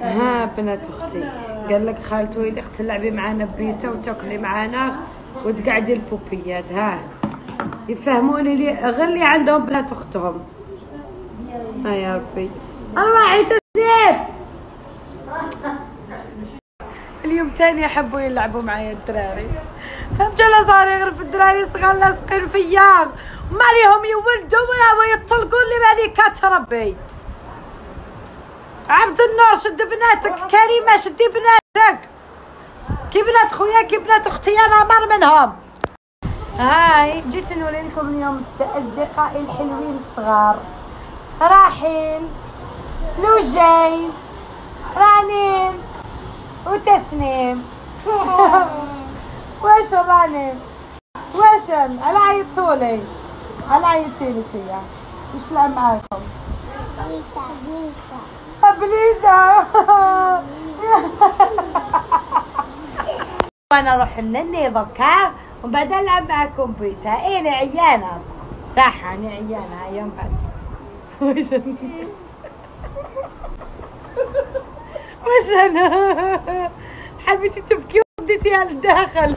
ها بنات أختي قال لك خالته ويلي تلعبي معانا ببيتا وتاكلي معانا وتقعدي البوبيات ها. يفهموني لي؟ غير اللي عندهم بنات أختهم. ها يا ربي. عيت سنين اليوم تاني يحبوا يلعبوا معايا الدراري. فهمت ولا صار يغرف الدراري صغار لاصقين فيا ما عليهم يولدوا ويطلقوا لي مالك تربي عبد النور شد بناتك. كريمة شدي بناتك. كي بنات خويا كي بنات أختي أنا مر منهم. هاي جيت نوري لكم اليوم أصدقائي الحلوين الصغار. راحيل لوجين رانين وتسنيم. واش رانين واش على عيطولي على عيطيلي فيا نلعب معاكم؟ بليزة وأنا أروح نني ضكا ومن بعد العب معكم بيتا إيه عيانة. صح أنا عيانة. يوم بعد. وش أنا؟ حبيتي تبكي وديتيها للداخل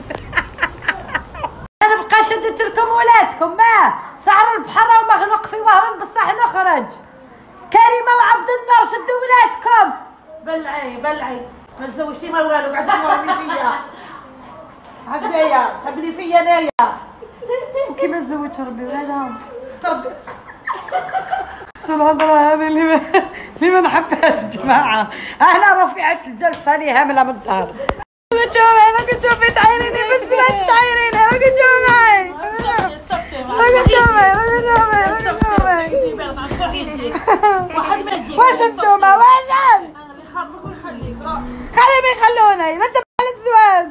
أنا بقى شدت لكم ولادكم ما؟ سعر البحر ومغلق في وهر بصح نخرج. كريمه وعبد النور شدوا ولادكم بلعي بلعي. ما تزوجتي ما والو قعدت تمرني فيا. هكذايا حبلي فيا انايا وكيما تزوجت ربي ولادهم تربي شو الهضرة هذه اللي ما اللي ما نحبهاش جماعة؟ أنا رفيعة الجلسة لي هاملة من الظهر ما كنت ما كنت شوفي تعايريني بس ما تعايريني ما كنت معي ما كنت معي ما كنت معي ما كنت معي واش انتوما واش خليهم يخلوني ما انت على الزواج